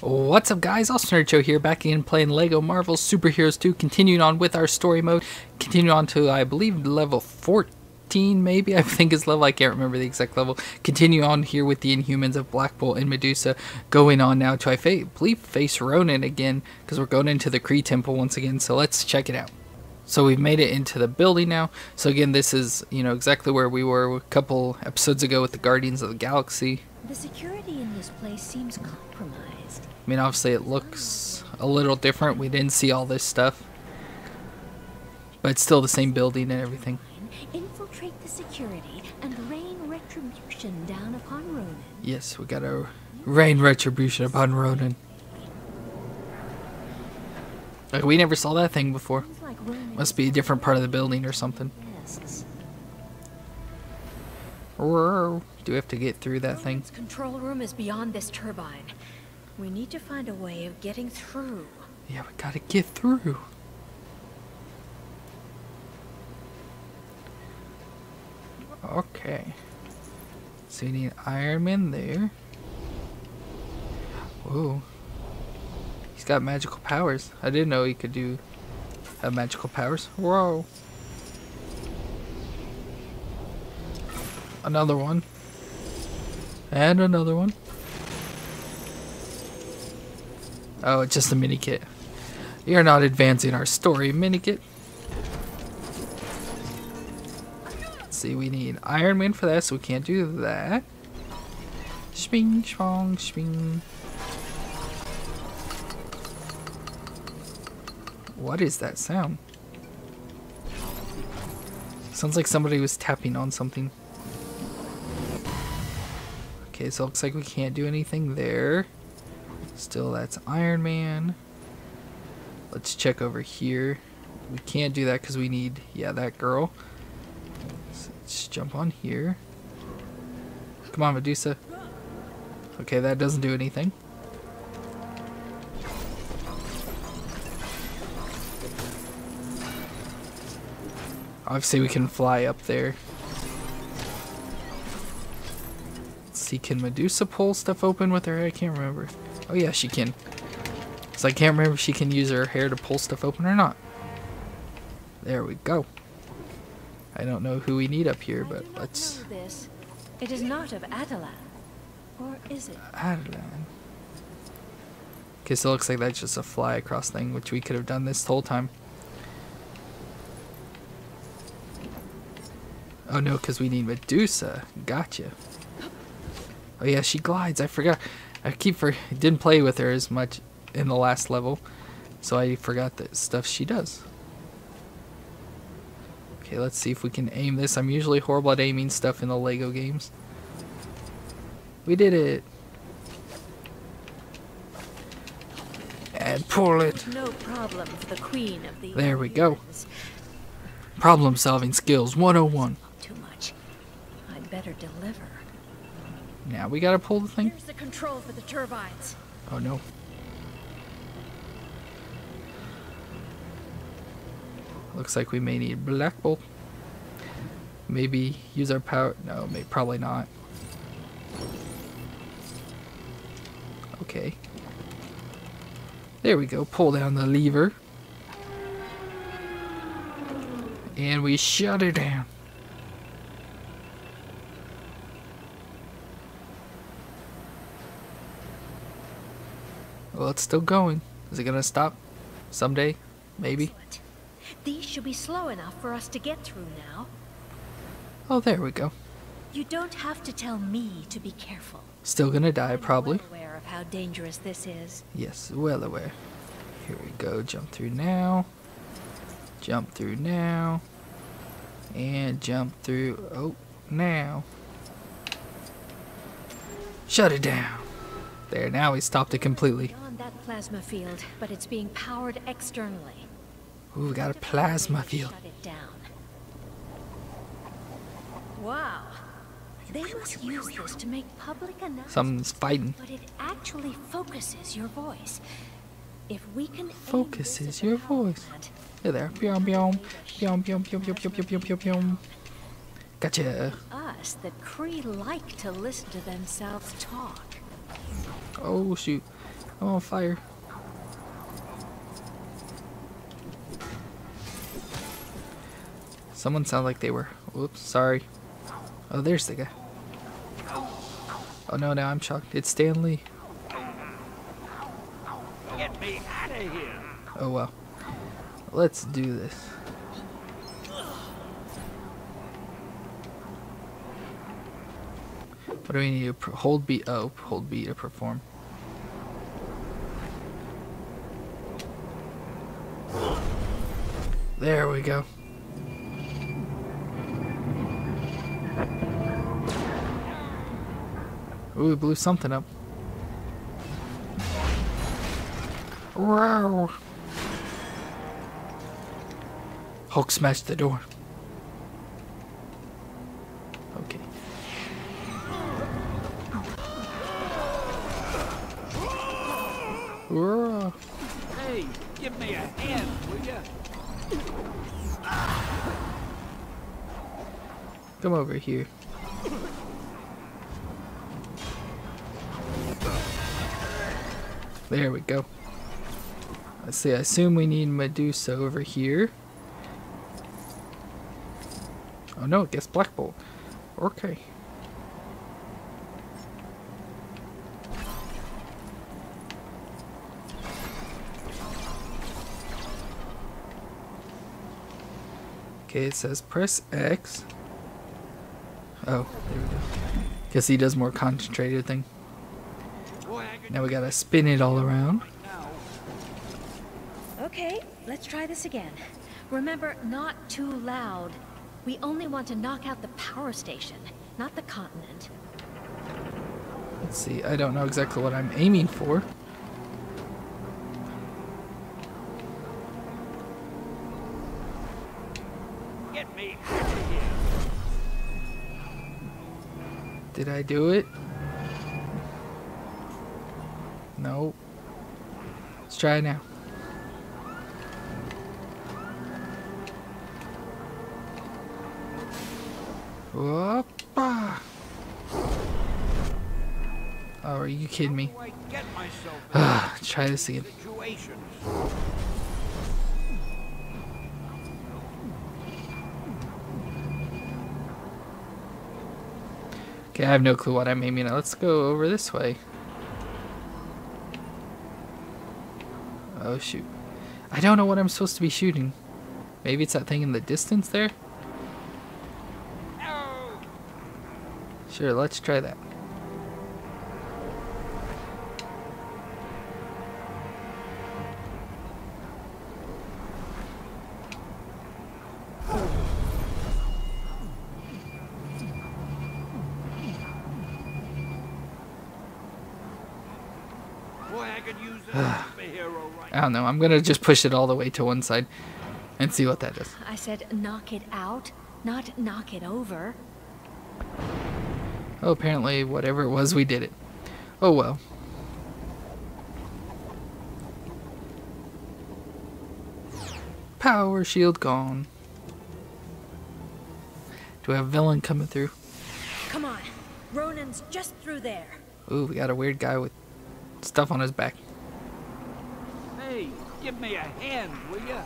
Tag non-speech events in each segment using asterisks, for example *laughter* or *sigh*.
What's up guys, Awesome Nerd Show here, back again playing LEGO Marvel Superheroes 2, continuing on with our story mode, continuing on to, I believe, level 14 maybe, *laughs* I think is level, I can't remember the exact level, continue on here with the Inhumans of Black Bolt and Medusa, going on now to, I fa believe, face Ronan again, because we're going into the Kree Temple once again, so let's check it out. So we've made it into the building now. So again, this is, you know, exactly where we were a couple episodes ago with the Guardians of the Galaxy. The security in this place seems compromised. I mean, obviously it looks a little different. We didn't see all this stuff. But it's still the same building and everything. Infiltrate the security and rain retribution down upon Ronan. Yes, we gotta rain retribution upon Ronan. Like, we never saw that thing before. Seems like Ronan Must be a different part of the building or something. Do we have to get through that thing? Control room is beyond this turbine. We need to find a way of getting through. Yeah, we gotta get through. Okay. So you need Iron Man there. Whoa. He's got magical powers. I didn't know he could do have magical powers. Whoa. Another one. And another one. Oh, it's just a mini kit. You're not advancing our story, mini kit. Let's see, we need Iron Man for that, so we can't do that. Swing, swong, swing. What is that sound? Sounds like somebody was tapping on something. Okay, so looks like we can't do anything there. Still, that's Iron Man. Let's check over here. We can't do that because we need, yeah, that girl. So let's jump on here. Come on, Medusa. Okay, that doesn't do anything. Obviously, we can fly up there. Let's see, can Medusa pull stuff open with her? I can't remember. Oh yeah, she can. So I can't remember if she can use her hair to pull stuff open or not. There we go. I don't know who we need up here, but let's... know this. It is not of Attilan. Or is it? Adeline. Okay, so it looks like that's just a fly across thing, which we could have done this whole time. Oh no, because we need Medusa. Gotcha. Oh yeah, she glides. I forgot. I keep for didn't play with her as much in the last level, so I forgot the stuff she does. Okay, let's see if we can aim this. I'm usually horrible at aiming stuff in the Lego games. We did it. And pull it. No problem for the queen of the There we go. Problem solving skills 101. Too much. I'd better deliver. Now we gotta pull the thing. Here's the control for the turbines. Oh no. Looks like we may need Black Bolt. Maybe use our power. No, may probably not. Okay. There we go. Pull down the lever. And we shut it down. Well, it's still going. Is it gonna stop? Someday? Maybe? These should be slow enough for us to get through now. Oh, there we go. You don't have to tell me to be careful. Still gonna die, probably. well aware of how dangerous this is. Yes, well aware. Here we go. Jump through now. Jump through now. And jump through. Oh, now. Shut it down. There, now we stopped it completely plasma field, but it's being powered externally. Ooh, we got a plasma field. Shut it down. Wow. They must use this to make public announcements. Something's fighting. But it actually focuses your voice. If we can focuses your voice. Hey there. Pyom pyom. Pyom pyom pyom pyom pyom pyom pyom pyom. Gotcha. Us, the Kree like to listen to themselves talk. Oh shoot. I'm on fire. Someone sounded like they were. Whoops, sorry. Oh, there's the guy. Oh no, now I'm shocked. It's Stan Lee. Get me out of here! Oh well. Let's do this. What do we need to hold B? Oh, hold B to perform. There we go. Ooh, blew something up. Wow. Hulk smashed the door. Okay. Hey, give me a hand, will ya? Come over here. There we go. Let's see, I assume we need Medusa over here. Oh no, it gets Black Bolt. Okay. Okay, it says press X. Oh, there we go. Guess he does more concentrated thing. Boy, I could Now we gotta spin it all around. Okay, let's try this again. Remember, not too loud. We only want to knock out the power station, not the continent. Let's see, I don't know exactly what I'm aiming for. get me Did I do it? Nope. Let's try it now. Whoop. Oh, are you kidding me? Ah, try this again. Okay, I have no clue what I'm aiming at. Let's go over this way. Oh shoot. I don't know what I'm supposed to be shooting. Maybe it's that thing in the distance there? Sure, let's try that. Don't know. I'm gonna just push it all the way to one side and see what that does. I said knock it out, not knock it over. Oh, apparently, whatever it was, we did it. Oh well. Power shield gone. Do we have a villain coming through? Come on, Ronan's just through there. Ooh, we got a weird guy with stuff on his back. Give me a hand, will ya?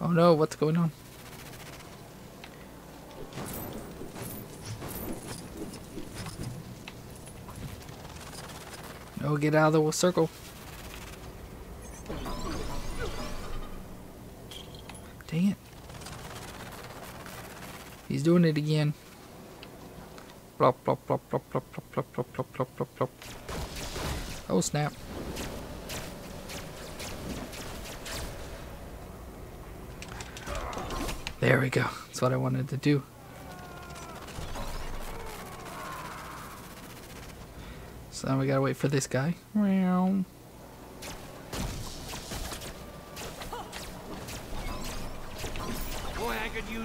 Oh no, what's going on? No, get out of the circle. He's doing it again. Plop, plop, plop, plop, plop, plop, plop, plop, plop, plop, plop. Oh, snap. There we go. That's what I wanted to do. So now we gotta wait for this guy. Meow.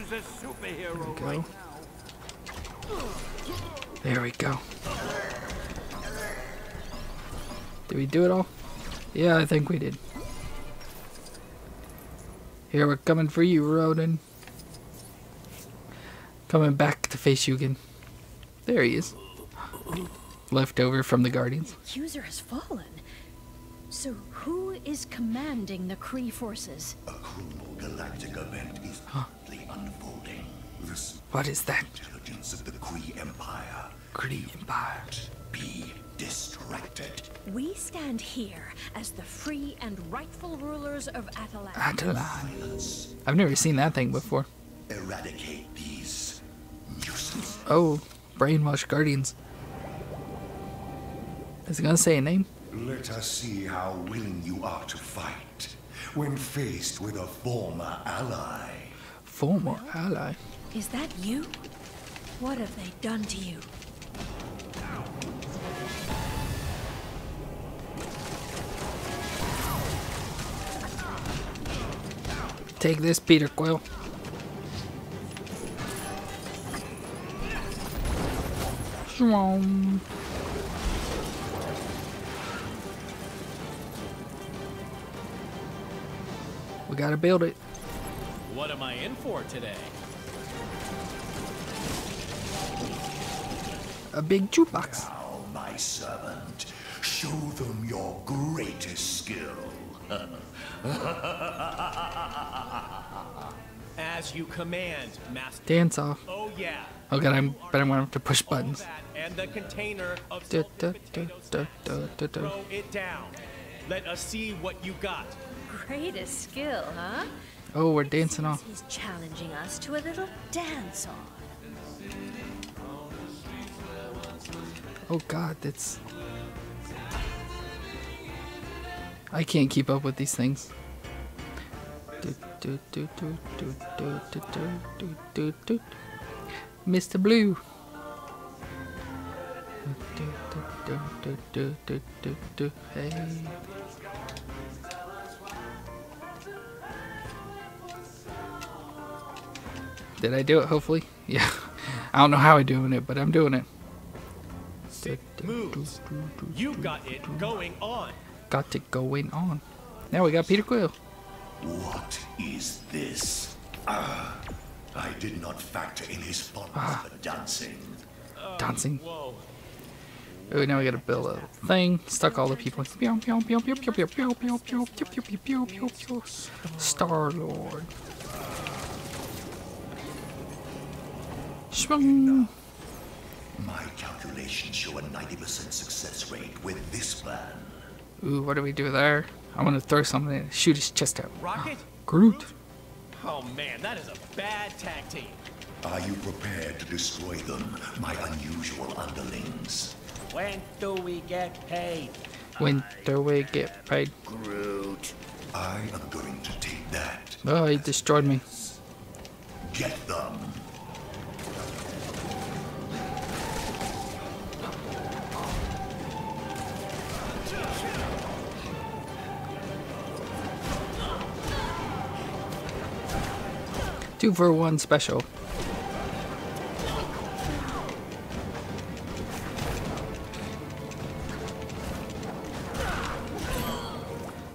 Boy, I could use a superhero go. right now. There we go. Did we do it all? Yeah, I think we did. Here, we're coming for you, Ronan. Coming back to face you again. There he is. Left over from the Guardians. User has fallen. So who is commanding the Kree forces? A cruel galactic event is rapidly unfolding. This What is that? intelligence of the Kree Empire Kree Empire. be distracted. We stand here as the free and rightful rulers of Attilan. Attilan. I've never seen that thing before. Eradicate these nuisances. Oh, brainwash Guardians. Is it gonna say a name? Let us see how willing you are to fight when faced with a former ally. Former ally. Is that you? What have they done to you? Take this, Peter Quill. Shroom. We gotta build it. What am I in for today? A big jukebox. Now, my servant, show them your greatest skill. *laughs* As you command, Master. Dance off. Oh yeah. Oh god, I'm but I'm gonna have to push buttons. and the container of Throw it down. Let us see what you got. Greatest skill, huh? Oh, we're dancing off. He's challenging us to a little dance off. Oh god, that's I can't keep up with these things. Mr. Blue. Hey. Did I do it? Hopefully, yeah. I don't know how I'm doing it, but I'm doing it. Sick moves. You got it going on. Got it going on. Now we got Peter Quill. What is this? Ah, I did not factor in his fondness for dancing. Dancing. Whoa. Oh, now we gotta build a thing. Stuck all the people. Star Lord. Swung. My calculations show a 90% success rate with this plan. Ooh, what do we do there? I want to throw something and shoot his chest out. Rocket? Ah, Groot. Oh man, that is a bad tag team. Are you prepared to destroy them, my unusual underlings? When do we get paid? When do we get paid? Groot. I am going to take that. Oh, he destroyed me. Get them. Two for one special.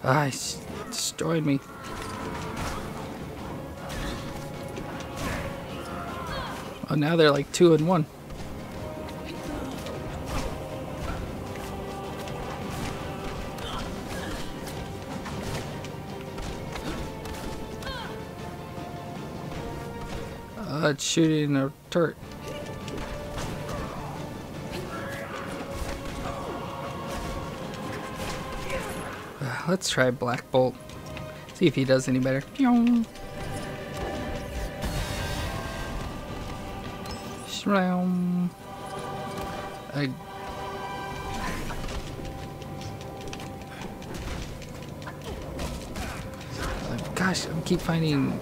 Ah, he's destroyed me. Oh, now they're like two and one. Shooting a turret. Uh, let's try Black Bolt. See if he does any better. I Gosh, I keep finding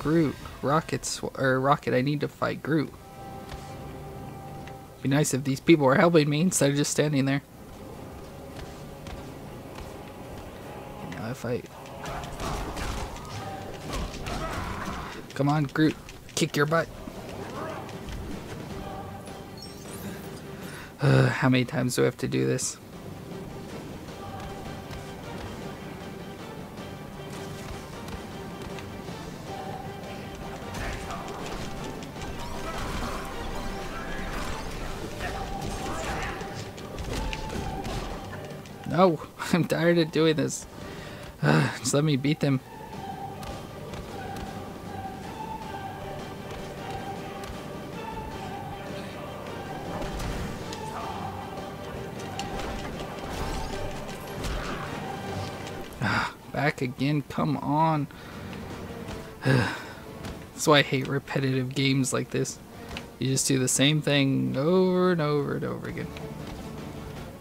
Groot, Rockets, or Rocket. I need to fight Groot. Be nice if these people were helping me instead of just standing there. Now I come on, Groot, kick your butt. Uh, *sighs* how many times do I have to do this? I'm tired of doing this. Ah, just let me beat them. Ah, back again, come on. *sighs* That's why I hate repetitive games like this. You just do the same thing over and over and over again.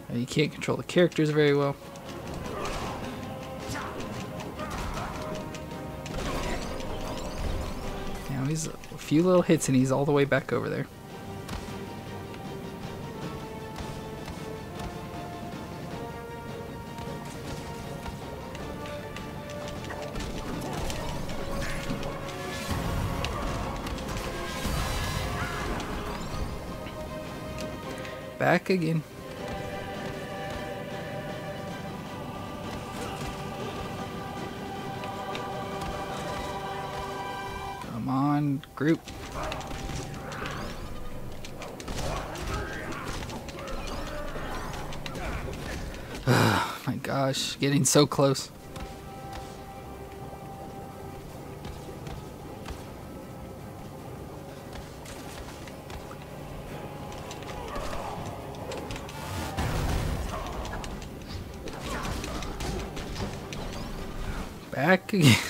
And you can't control the characters very well. Few little hits and he's all the way back over there. Back again. Group. *sighs* Oh my gosh, getting so close. Back again. *laughs*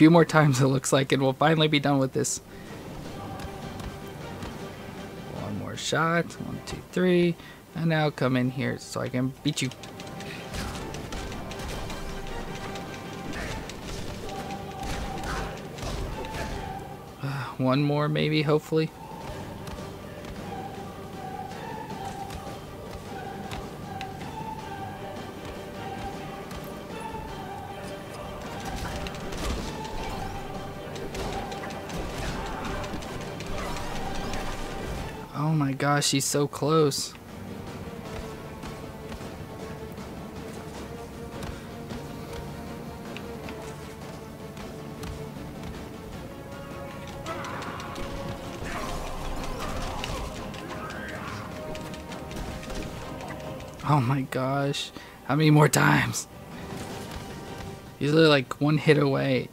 Few more times it looks like, and we'll finally be done with this. One more shot. One, two, three. And now come in here so I can beat you. *sighs* One more, maybe, hopefully. Gosh, she's so close. Oh my gosh. How many more times? He's Usually like one hit away.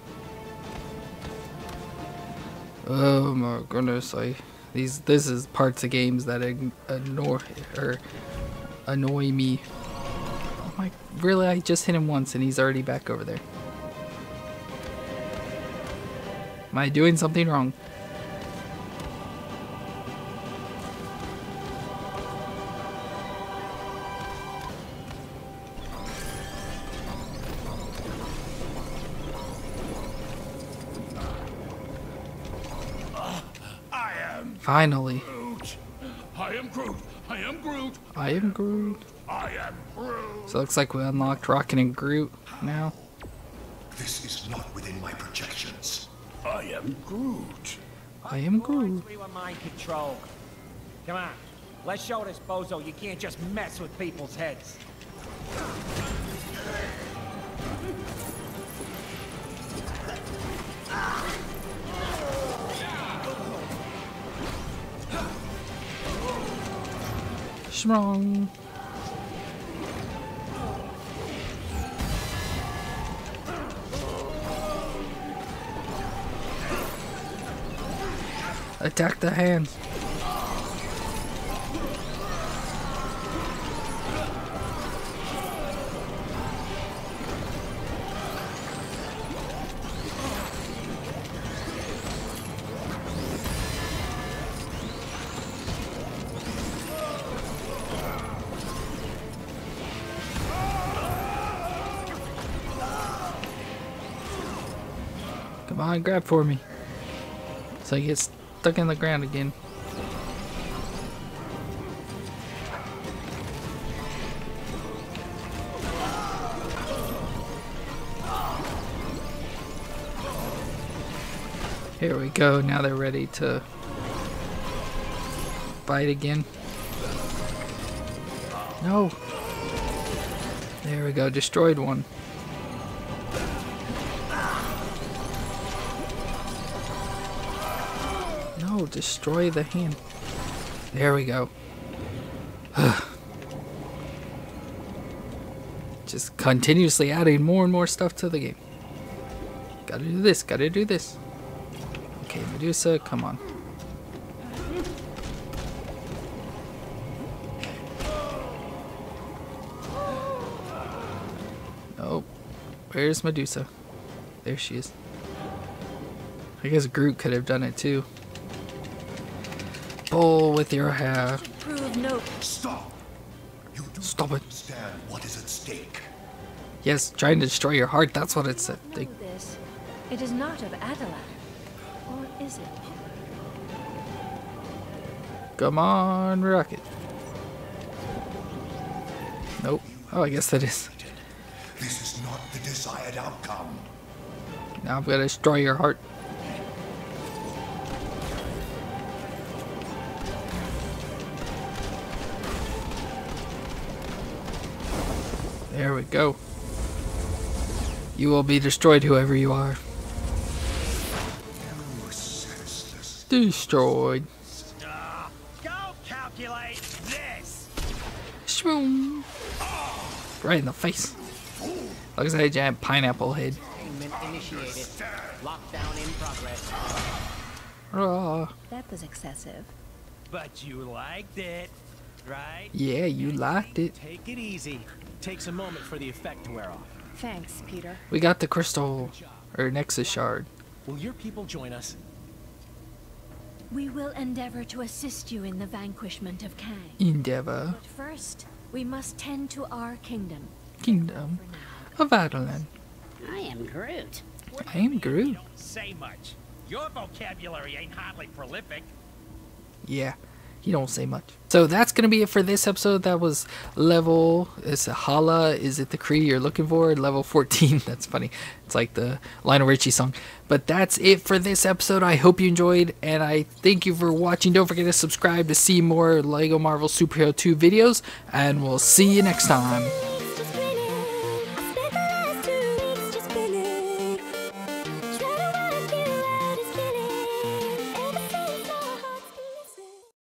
Oh my goodness, I these this is parts of games that annoy or annoy me. Oh my really I just hit him once and he's already back over there. Am I doing something wrong? Finally. Groot. I am Groot. I am Groot. I am Groot. I am Groot. So it looks like we unlocked Rocket and Groot now. This is not within my projections. I am Groot. I am Groot. We were mind controlled. Come on, let's show this bozo you can't just mess with people's heads. Strong. Attack the hands. Grab for me. So I get stuck in the ground again. Here we go. Now they're ready to fight again. No. There we go. Destroyed one. Destroy the hand. There we go. *sighs* Just continuously adding more and more stuff to the game. Gotta do this, gotta do this. Okay, Medusa, come on. Oh, where's Medusa? There she is. I guess Groot could have done it too. Bull with your hair. Prove no. Stop! You do Stop it. understand what is at stake. Yes, trying to destroy your heart, that's what it said. Know this. It is not of Attilan. Or is it? Come on, Rocket. Nope. Oh, I guess that is. This is not the desired outcome. Now I'm gonna destroy your heart. There we go. You will be destroyed, whoever you are. You senseless. Destroyed. Go calculate this! Shroom. Right in the face. Looks like a giant pineapple head. Initiated. Lockdown in progress. Ah, That was excessive. But you liked it, right? yeah, you liked it. Take it easy. Takes a moment for the effect to wear off. Thanks, Peter. We got the crystal, or Nexus shard. Will your people join us? We will endeavor to assist you in the vanquishment of Kang. Endeavor. But first, we must tend to our kingdom. Kingdom of Attilan. I am Groot. I am Groot. Don't say much. Your vocabulary ain't hardly prolific. Yeah, he don't say much. So that's gonna be it for this episode. That was level. Is it Hala? Is it the Kree you're looking for? Level 14. *laughs* That's funny. It's like the Lionel Richie song. But that's it for this episode. I hope you enjoyed, and I thank you for watching. Don't forget to subscribe to see more Lego Marvel Superhero 2 videos, and we'll see you next time.